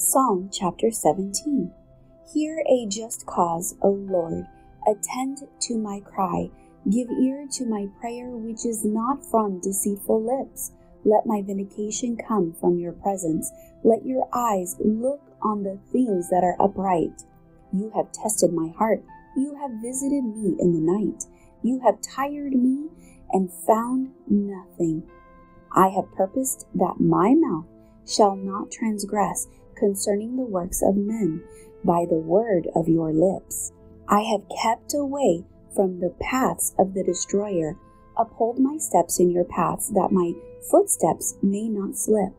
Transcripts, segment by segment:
Psalm chapter 17 Hear a just cause, O Lord. Attend to my cry. Give ear to my prayer, which is not from deceitful lips. Let my vindication come from your presence. Let your eyes look on the things that are upright. You have tested my heart. You have visited me in the night. You have tired me and found nothing. I have purposed that my mouth shall not transgress concerning the works of men by the word of your lips. I have kept away from the paths of the destroyer. Uphold my steps in your paths, that my footsteps may not slip.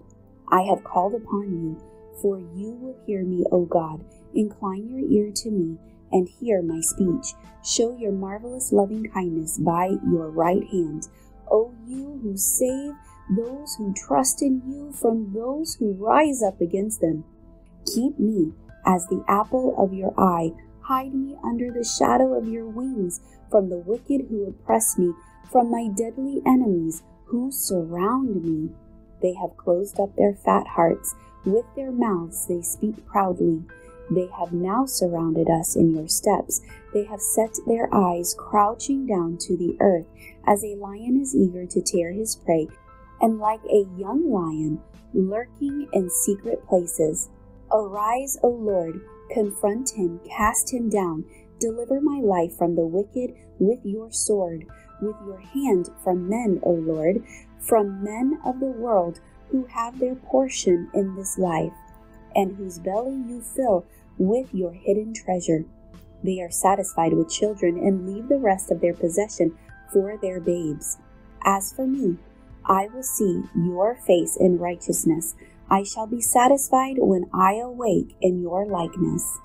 I have called upon you, for you will hear me, O God. Incline your ear to me and hear my speech. Show your marvelous loving kindness by your right hand. O you who save those who trust in you from those who rise up against them. Keep me as the apple of your eye. Hide me under the shadow of your wings from the wicked who oppress me, from my deadly enemies who surround me. They have closed up their fat hearts. With their mouths they speak proudly. They have now surrounded us in your steps. They have set their eyes crouching down to the earth, as a lion is eager to tear his prey, and like a young lion lurking in secret places. Arise, O Lord, confront him, cast him down, deliver my life from the wicked with your sword, with your hand from men, O Lord, from men of the world who have their portion in this life, and whose belly you fill with your hidden treasure. They are satisfied with children and leave the rest of their possession for their babes. As for me, I will see your face in righteousness. I shall be satisfied when I awake in your likeness.